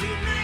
to me.